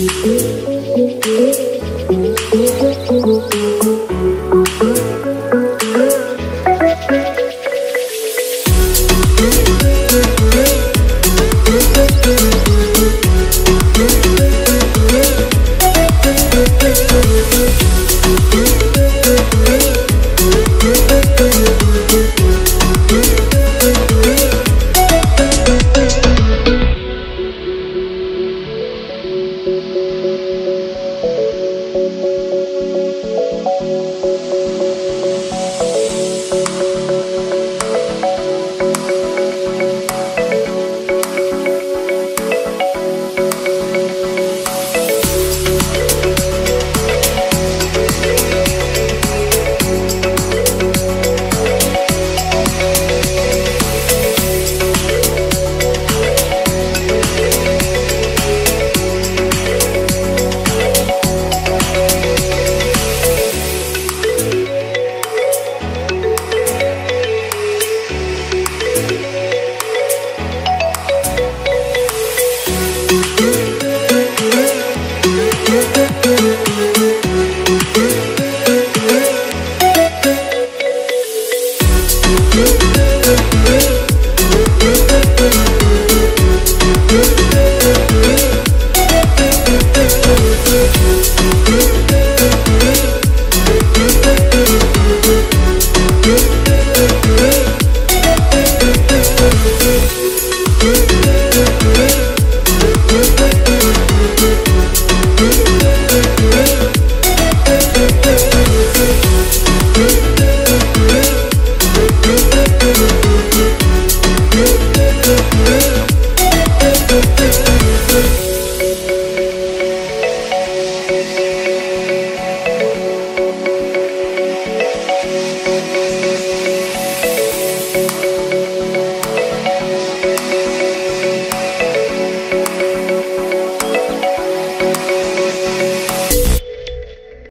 Thank you. Thank